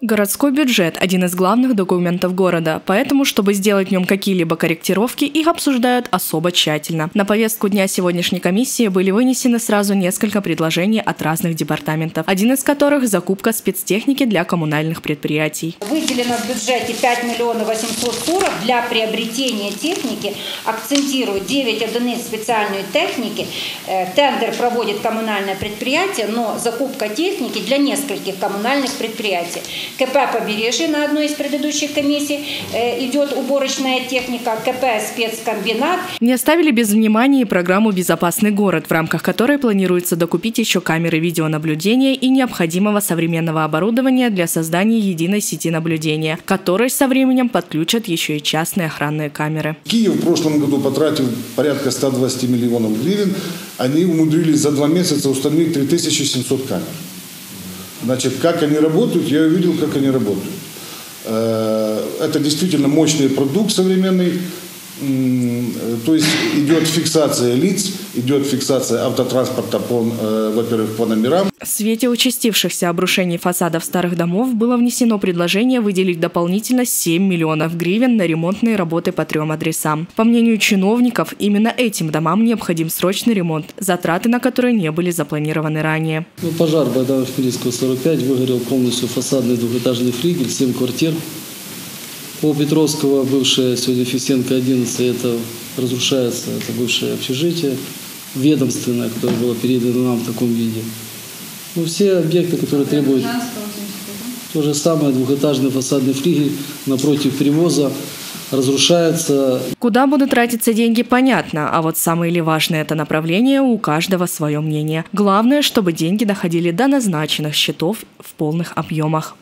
Городской бюджет – один из главных документов города, поэтому, чтобы сделать в нем какие-либо корректировки, их обсуждают особо тщательно. На повестку дня сегодняшней комиссии были вынесены сразу несколько предложений от разных департаментов, один из которых – закупка спецтехники для коммунальных предприятий. Выделено в бюджете 5 миллионов 840 для приобретения техники, акцентирую 9 единиц специальной техники. Э, тендер проводит коммунальное предприятие, но закупка техники для нескольких коммунальных предприятий. КП «Побережье» на одной из предыдущих комиссий э, идет уборочная техника, КП «Спецкомбинат». Не оставили без внимания и программу «Безопасный город», в рамках которой планируется докупить еще камеры видеонаблюдения и необходимого современного оборудования для создания единой сети наблюдения, которой со временем подключат еще и частные охранные камеры. Киев в прошлом году потратил порядка 120 миллионов гривен. Они умудрились за два месяца установить 3700 камер. Значит, как они работают, я увидел, как они работают. Э, это действительно мощный продукт современный, то есть идет фиксация лиц, идет фиксация автотранспорта, по, э, во-первых, по номерам. В свете участившихся обрушений фасадов старых домов было внесено предложение выделить дополнительно 7 миллионов гривен на ремонтные работы по трем адресам. По мнению чиновников, именно этим домам необходим срочный ремонт, затраты на которые не были запланированы ранее. Ну, пожар Байдава Хмельницкого 45 выгорел полностью фасадный двухэтажный флигель, 7 квартир. По Петровского, бывшая сегодня Фисенко 11, это разрушается, это бывшее общежитие ведомственное, которое было передано нам в таком виде. Ну, все объекты, которые требуют... То же самое, двухэтажный фасадный флигель напротив привоза разрушается. Куда будут тратиться деньги, понятно, а вот самое ли важное это направление, у каждого свое мнение. Главное, чтобы деньги доходили до назначенных счетов в полных объемах.